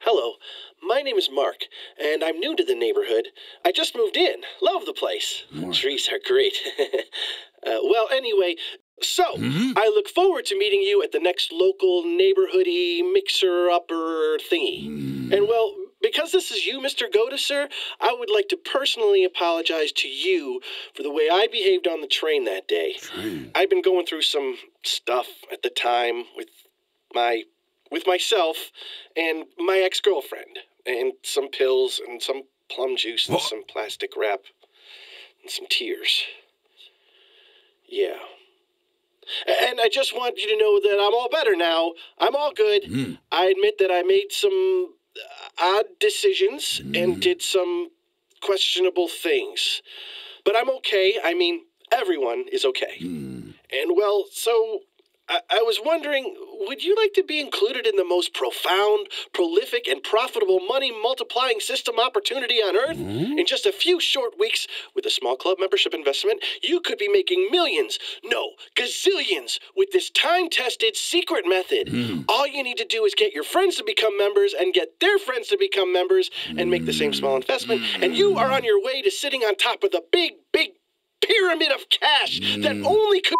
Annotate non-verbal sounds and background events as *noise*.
hello. My name is Mark, and I'm new to the neighborhood. I just moved in. Love the place. Trees are great. *laughs* uh, well, anyway, so I look forward to meeting you at the next local neighborhoody mixer upper thingy. And well, because this is you, Mr. Gouda, sir, I would like to personally apologize to you for the way I behaved on the train that day. I've been going through some stuff at the time with my with myself and my ex-girlfriend and some pills and some plum juice and some plastic wrap and some tears. Yeah. And I just want you to know that I'm all better now. I'm all good. Hmm. I admit that I made some odd decisions and did some questionable things. But I'm okay. I mean, everyone is okay. And well, so I, I was wondering would you like to be included in the most profound, prolific, and profitable money multiplying system opportunity on Earth? Hmm? In just a few short weeks, with a small club membership investment, you could be making millions, no, gazillions, with this time tested secret method. Hmm. All you need to do is get your friends to become members and get their friends to become members and make the same small investment, and you are on your way to sitting on top of the big, big pyramid of cash that hmm. only could